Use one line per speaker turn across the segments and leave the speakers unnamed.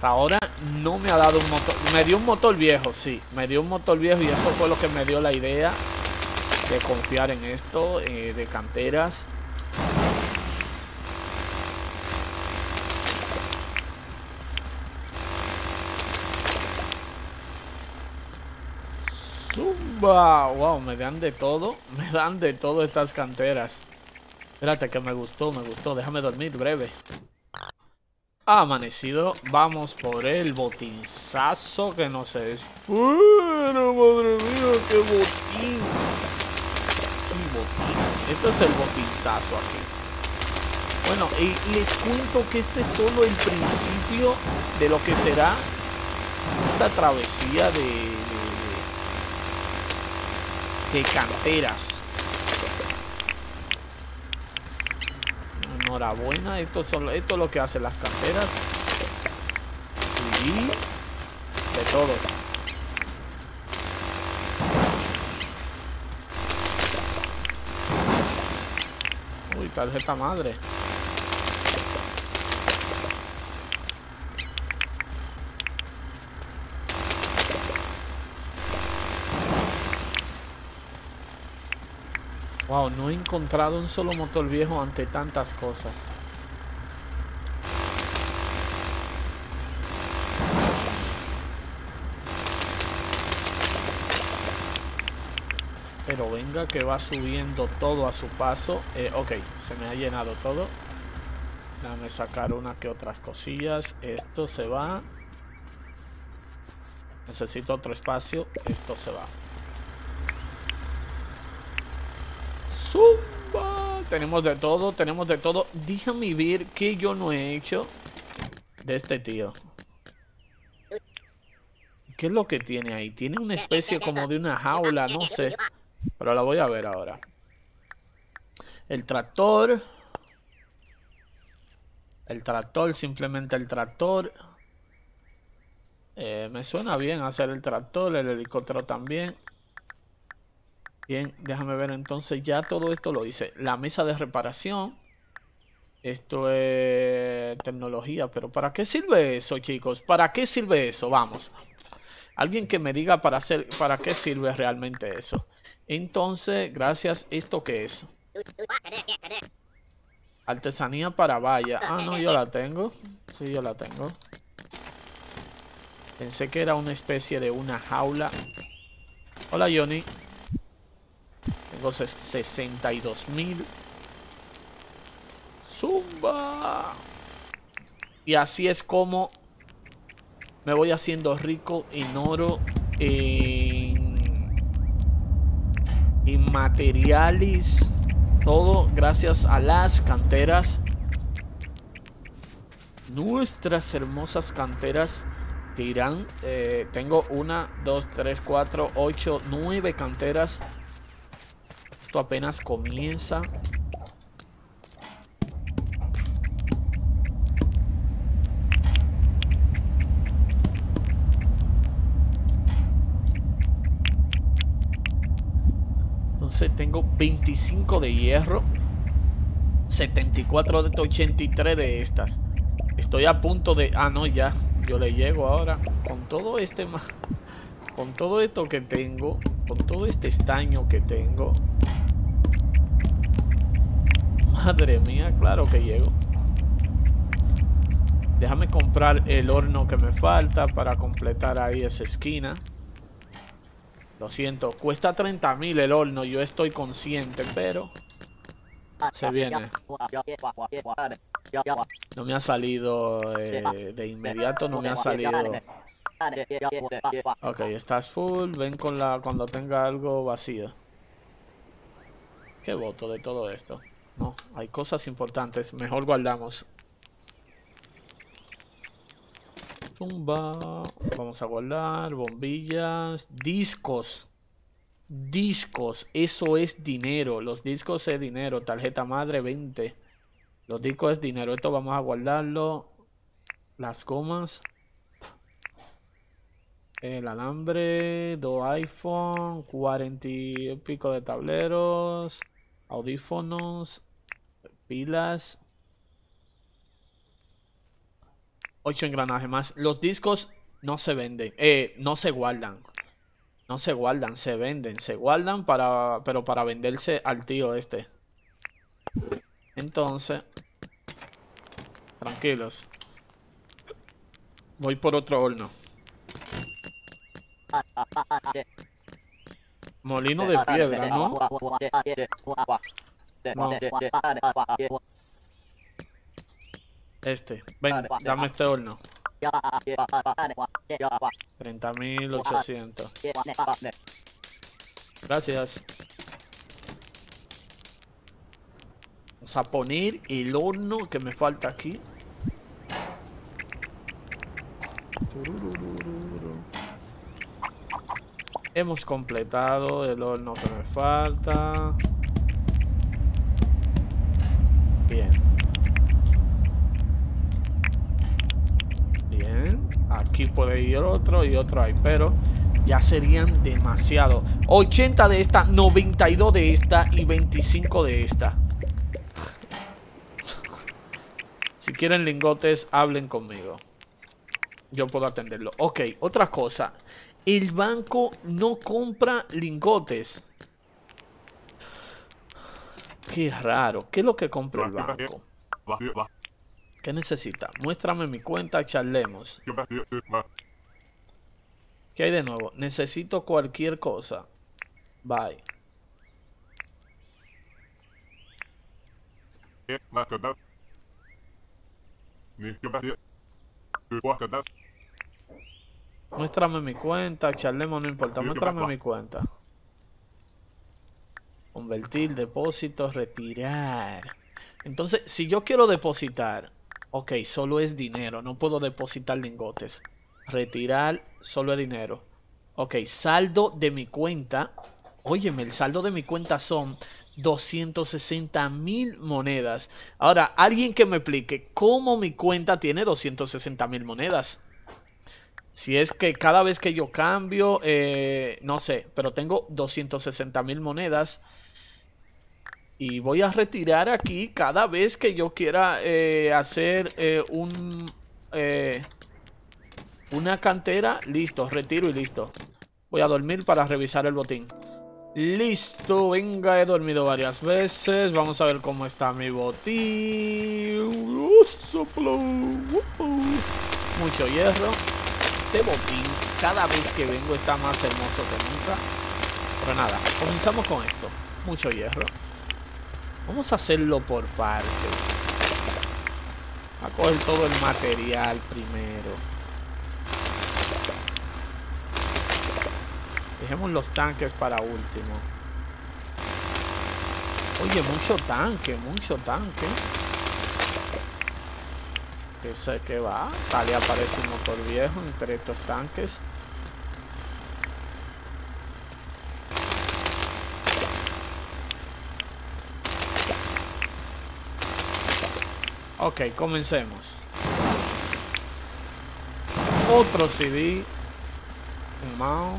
Hasta ahora no me ha dado un motor. Me dio un motor viejo, sí. Me dio un motor viejo y eso fue lo que me dio la idea de confiar en esto, eh, de canteras. Zumba. Wow, me dan de todo. Me dan de todo estas canteras. Espérate que me gustó, me gustó. Déjame dormir breve. Ha amanecido. Vamos por el botinzazo que no sé. Bueno, madre mía, qué botín. Un botín. Esto es el botinzazo aquí. Bueno, y les cuento que este es solo el principio de lo que será esta travesía de, de, de canteras. Enhorabuena, esto, son, esto es lo que hacen las canteras. Sí, de todo. Uy, tarjeta madre. Wow, no he encontrado un solo motor viejo ante tantas cosas. Pero venga que va subiendo todo a su paso. Eh, ok, se me ha llenado todo. Déjame sacar una que otras cosillas. Esto se va. Necesito otro espacio. Esto se va. Zumba. Tenemos de todo, tenemos de todo. Déjame ver que yo no he hecho de este tío. ¿Qué es lo que tiene ahí? Tiene una especie como de una jaula, no sé. Pero la voy a ver ahora. El tractor. El tractor, simplemente el tractor. Eh, me suena bien hacer el tractor, el helicóptero también. Bien, déjame ver entonces, ya todo esto lo hice. La mesa de reparación. Esto es tecnología, pero ¿para qué sirve eso, chicos? ¿Para qué sirve eso? Vamos. Alguien que me diga para hacer, para qué sirve realmente eso. Entonces, gracias, ¿esto qué es? Artesanía para valla. Ah, no, yo la tengo. Sí, yo la tengo. Pensé que era una especie de una jaula. Hola, Johnny. Tengo 62 mil. Zumba. Y así es como me voy haciendo rico en oro, en, en materiales, todo gracias a las canteras. Nuestras hermosas canteras que irán. Eh, tengo una, dos, tres, cuatro, ocho, nueve canteras esto apenas comienza. Entonces tengo 25 de hierro. 74 de 83 de estas. Estoy a punto de... Ah, no, ya. Yo le llego ahora. Con todo este... Con todo esto que tengo. Con todo este estaño que tengo. Madre mía, claro que llego. Déjame comprar el horno que me falta para completar ahí esa esquina. Lo siento, cuesta 30 mil el horno, yo estoy consciente, pero... Se viene. No me ha salido eh, de inmediato, no me ha salido... Ok, estás full, ven con la cuando tenga algo vacío. ¿Qué voto de todo esto? No, hay cosas importantes. Mejor guardamos. Tumba. Vamos a guardar. Bombillas. Discos. Discos. Eso es dinero. Los discos es dinero. Tarjeta madre 20. Los discos es dinero. Esto vamos a guardarlo. Las gomas. El alambre. Dos iPhone. 40 y pico de tableros. Audífonos pilas. 8 engranajes más. Los discos no se venden. Eh, no se guardan. No se guardan, se venden. Se guardan para. Pero para venderse al tío este. Entonces. Tranquilos. Voy por otro horno. Molino de piedra, ¿no? Este. Ven, dame este horno. 30.800. Gracias. Vamos a poner el horno que me falta aquí. Hemos completado el horno que me falta. Bien. Bien. Aquí puede ir otro y otro ahí, pero ya serían demasiado. 80 de esta, 92 de esta y 25 de esta. Si quieren lingotes, hablen conmigo. Yo puedo atenderlo. Ok, otra cosa. El banco no compra lingotes. Qué raro. ¿Qué es lo que compra el banco? ¿Qué necesita? Muéstrame mi cuenta, charlemos. ¿Qué hay de nuevo? Necesito cualquier cosa. Bye. Muéstrame mi cuenta, charlemos, no importa. Muéstrame mi cuenta. Convertir, depósito, retirar. Entonces, si yo quiero depositar, ok, solo es dinero, no puedo depositar lingotes. Retirar, solo es dinero. Ok, saldo de mi cuenta. Óyeme, el saldo de mi cuenta son 260 mil monedas. Ahora, alguien que me explique cómo mi cuenta tiene 260 mil monedas. Si es que cada vez que yo cambio, eh, no sé, pero tengo 260 mil monedas. Y voy a retirar aquí cada vez que yo quiera eh, hacer eh, un... una cantera. Listo, retiro y listo. Voy a dormir para revisar el botín. Listo, venga, he dormido varias veces. Vamos a ver cómo está mi botín. Mucho hierro. Este botín, cada vez que vengo, está más hermoso que nunca. Pero nada, comenzamos con esto. Mucho hierro. Vamos a hacerlo por partes. A coger todo el material primero. Dejemos los tanques para último. Oye, mucho tanque, mucho tanque. Que sé que va. Tal aparece un motor viejo entre estos tanques. Ok, comencemos. Otro CD. Mouse.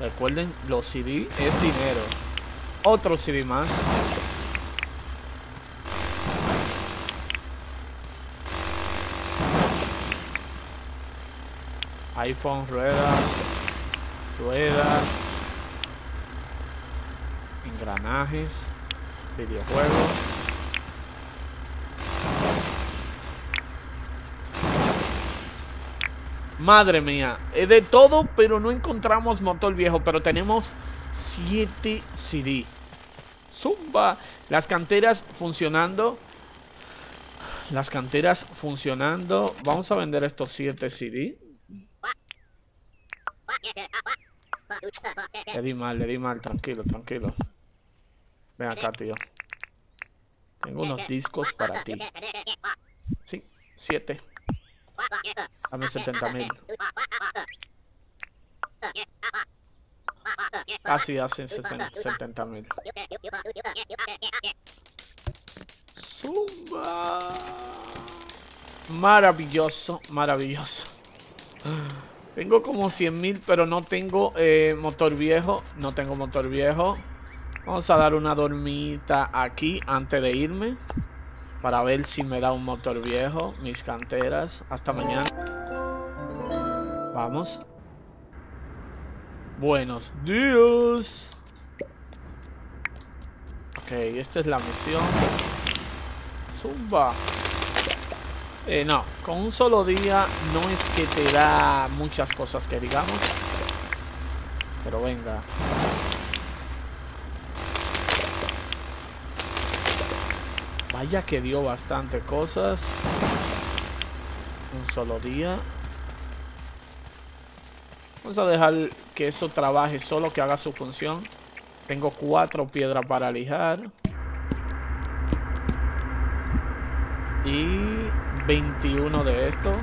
Recuerden, los CD es dinero. Otro CD más. iPhone, ruedas, ruedas, engranajes, videojuegos. Madre mía, de todo, pero no encontramos motor viejo, pero tenemos 7 CD. Zumba, las canteras funcionando. Las canteras funcionando. Vamos a vender estos 7 CD. Le di mal, le di mal, tranquilo, tranquilo. Ven acá, tío. Tengo unos discos para ti. Sí, siete. Dame 70 mil. Casi hacen 70 mil. Maravilloso, maravilloso. Tengo como 100.000, pero no tengo eh, motor viejo. No tengo motor viejo. Vamos a dar una dormita aquí antes de irme. Para ver si me da un motor viejo. Mis canteras. Hasta mañana. Vamos. Buenos días. Ok, esta es la misión. Zumba. Eh, no, con un solo día no es que te da muchas cosas que digamos. Pero venga. Vaya que dio bastante cosas. Un solo día. Vamos a dejar que eso trabaje solo, que haga su función. Tengo cuatro piedras para lijar. Y 21 de estos.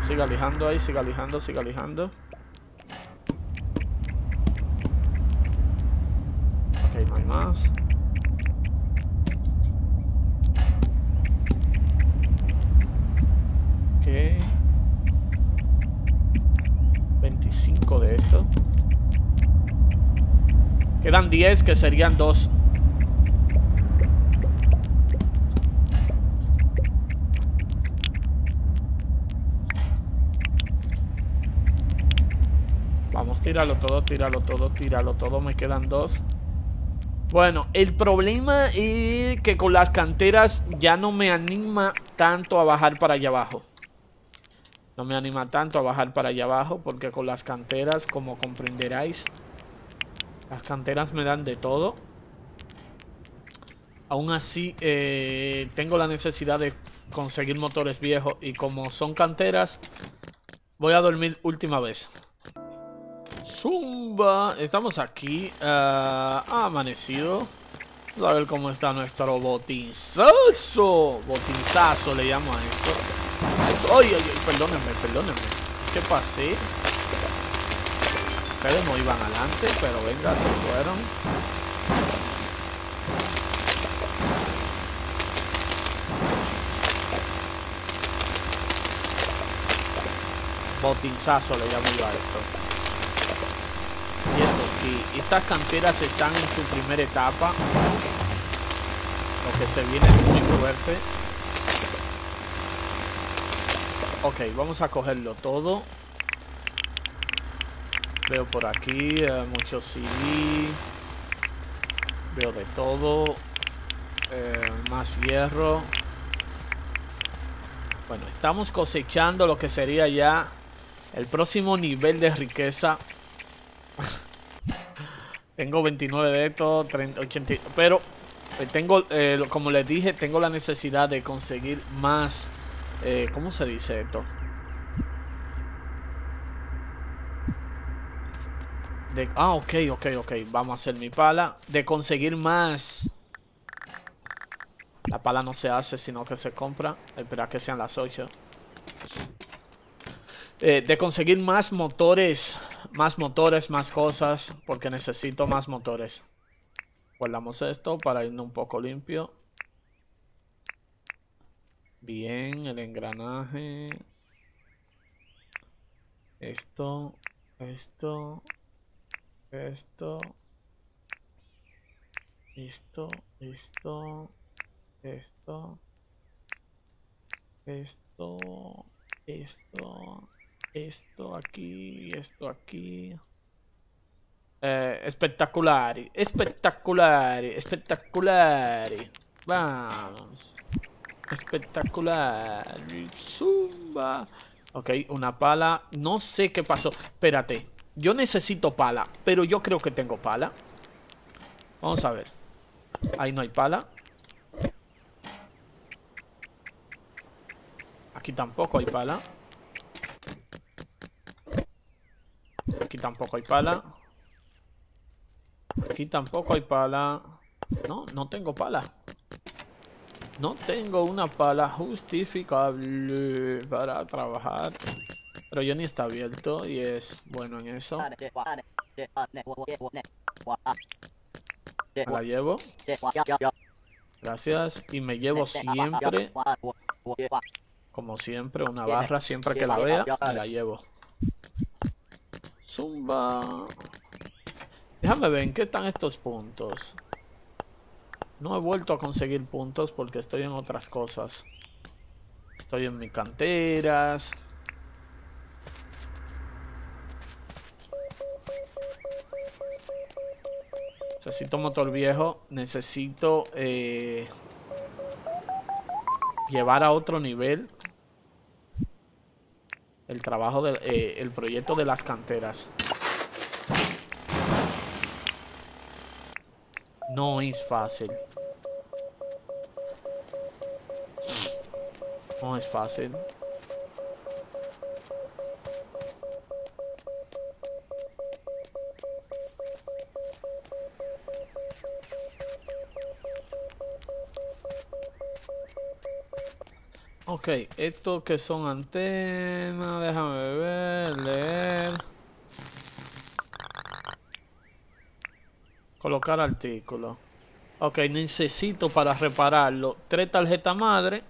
Siga lijando ahí, siga lijando, siga lijando. Ok, no hay más. Ok. 25 de estos. Quedan 10 que serían 2. Vamos, tíralo todo, tíralo todo, tíralo todo. Me quedan dos. Bueno, el problema es que con las canteras ya no me anima tanto a bajar para allá abajo. No me anima tanto a bajar para allá abajo porque con las canteras, como comprenderáis, las canteras me dan de todo. Aún así, eh, tengo la necesidad de conseguir motores viejos y como son canteras, voy a dormir última vez. Zumba, estamos aquí, uh, ha amanecido. Vamos a ver cómo está nuestro botinzazo. Botinzazo le llamo a esto. Ay, ay, ay, perdónenme, perdónenme. ¿Qué pasé? Ustedes no iban adelante, pero venga, se fueron. Botinzazo le llamo yo a esto. Y esto aquí. Estas canteras están en su primera etapa. Lo que se viene es muy fuerte. Ok, vamos a cogerlo todo. Veo por aquí eh, mucho CD. Veo de todo. Eh, más hierro. Bueno, estamos cosechando lo que sería ya el próximo nivel de riqueza. tengo 29 de estos, 30, 80, pero eh, tengo, eh, como les dije, tengo la necesidad de conseguir más, eh, ¿cómo se dice esto? Ah, ok, ok, ok, vamos a hacer mi pala. De conseguir más... La pala no se hace, sino que se compra. Espera que sean las 8. Eh, de conseguir más motores, más motores, más cosas, porque necesito más motores. Guardamos esto para irnos un poco limpio. Bien, el engranaje. Esto, esto, esto, esto, esto, esto, esto, esto, esto aquí, esto aquí. Eh, espectacular, espectacular, espectacular. Vamos. Espectacular. Zumba. Ok, una pala. No sé qué pasó. Espérate. Yo necesito pala, pero yo creo que tengo pala. Vamos a ver. Ahí no hay pala. Aquí tampoco hay pala. Aquí tampoco hay pala. Aquí tampoco hay pala. No, no tengo pala. No tengo una pala justificable para trabajar. Pero ni está abierto y es bueno en eso. La llevo. Gracias. Y me llevo siempre, como siempre, una barra. Siempre que la vea, me la llevo. Zumba. Déjame ver en qué están estos puntos. No he vuelto a conseguir puntos porque estoy en otras cosas. Estoy en mis canteras. Necesito motor viejo. Necesito eh, llevar a otro nivel el trabajo del eh, proyecto de las canteras. No es fácil. No es fácil. Ok, estos que son antenas, déjame ver, leer. Colocar artículo. Ok, necesito para repararlo tres tarjetas madre.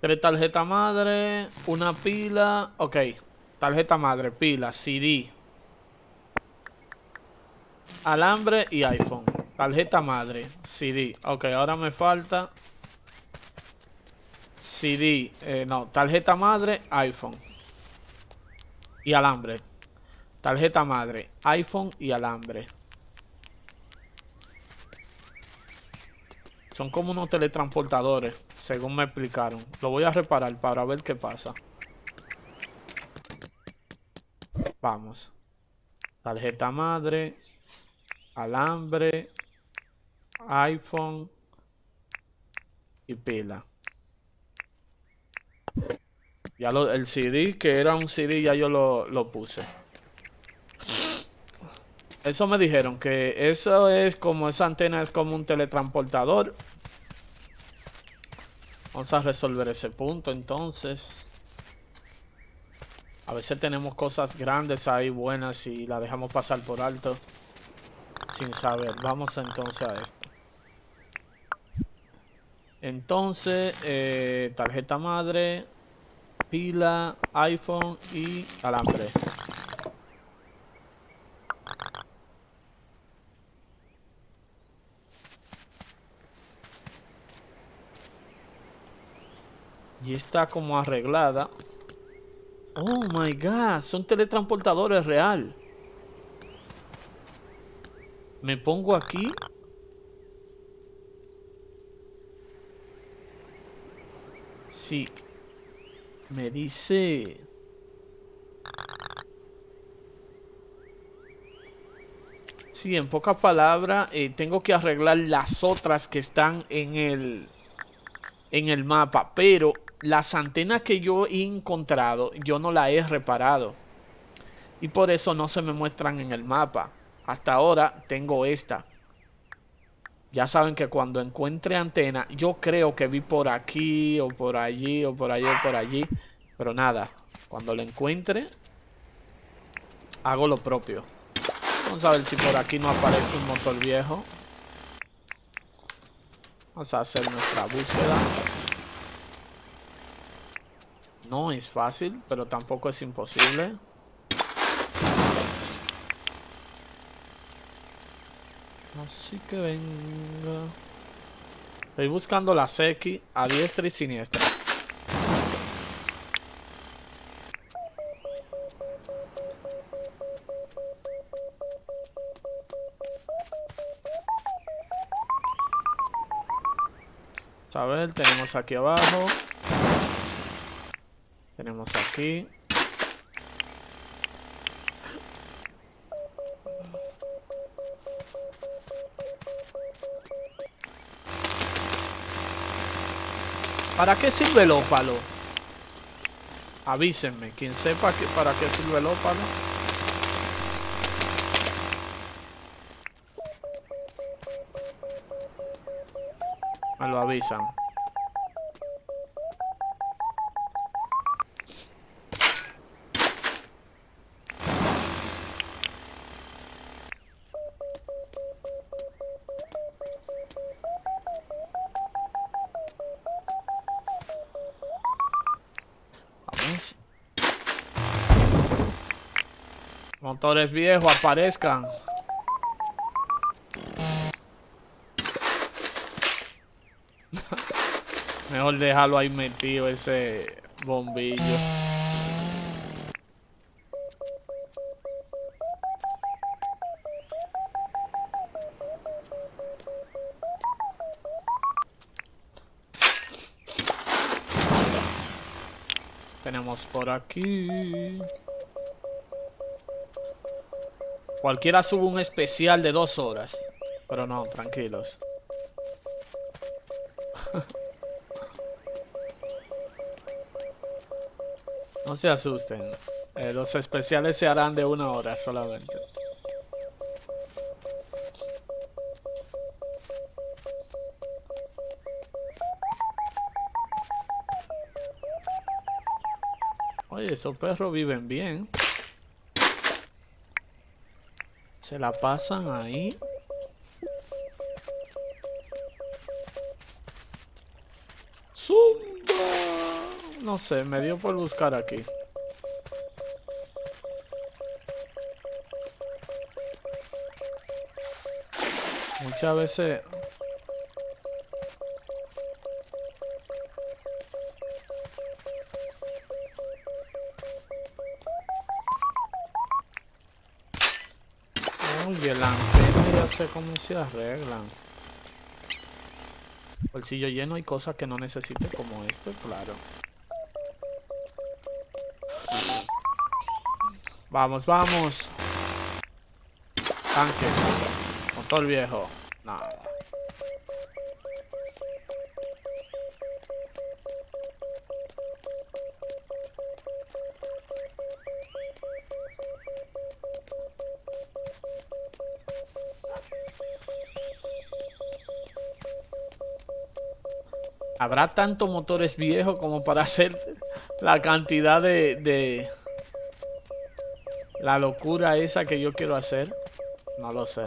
Tres tarjetas madre, una pila. Ok, tarjeta madre, pila, CD. Alambre y iPhone. Tarjeta madre, CD. Ok, ahora me falta CD, eh, no, tarjeta madre, iPhone. Y alambre. Tarjeta madre, iPhone y alambre. Son como unos teletransportadores, según me explicaron. Lo voy a reparar para ver qué pasa. Vamos. Tarjeta madre, alambre, iPhone y pila. Ya el CD, que era un CD, ya yo lo, puse. Eso me dijeron, que eso es como, esa antena es como un teletransportador. Vamos a resolver ese punto entonces. A veces tenemos cosas grandes ahí, buenas, y la dejamos pasar por alto. Sin saber. Vamos entonces a esto. Entonces, eh, tarjeta madre pila, iPhone y alambre. Y está como arreglada. Oh my god, son teletransportadores real. Me pongo aquí. Sí, me dice... Sí, en pocas palabras, eh, tengo que arreglar las otras que están en el, en el mapa. Pero las antenas que yo he encontrado, yo no las he reparado. Y por eso no se me muestran en el mapa. Hasta ahora tengo esta. Ya saben que cuando encuentre antena, yo creo que vi por aquí, o por allí, o por allí, o por allí. Pero nada, cuando lo encuentre, hago lo propio. Vamos a ver si por aquí no aparece un motor viejo. Vamos a hacer nuestra búsqueda. No es fácil, pero tampoco es imposible. Así que venga. Estoy buscando la X a diestra y siniestra. A ver, tenemos aquí abajo. Tenemos aquí. ¿Para qué sirve el ópalo? Avísenme, quien sepa que para qué sirve el ópalo. Me lo avisan. Motores viejos, aparezcan. Mejor dejarlo ahí metido ese bombillo. Tenemos por aquí. Cualquiera sube un especial de dos horas. Pero no, tranquilos. no se asusten. Eh, los especiales se harán de una hora solamente. Oye, esos perros viven bien. Se la pasan ahí. ¡Zumba! No sé, me dio por buscar aquí. Muchas veces... Oye, la antena ya sé cómo se arreglan. Bolsillo lleno y cosas que no necesite como esto, claro. Vamos, vamos. Tanque. Motor viejo. ¿Habrá tantos motores viejos como para hacer la cantidad de, de... La locura esa que yo quiero hacer? No lo sé.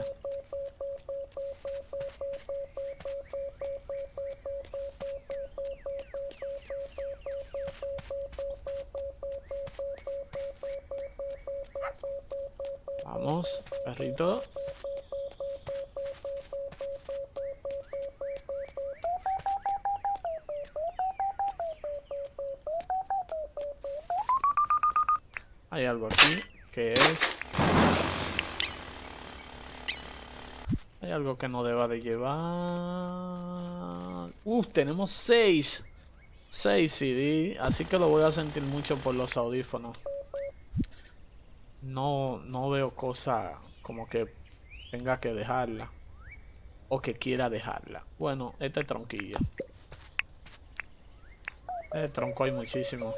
Tenemos 6. 6 CD, así que lo voy a sentir mucho por los audífonos. No, no veo cosa como que tenga que dejarla. O que quiera dejarla. Bueno, este tronquillo. Este tronco hay muchísimo.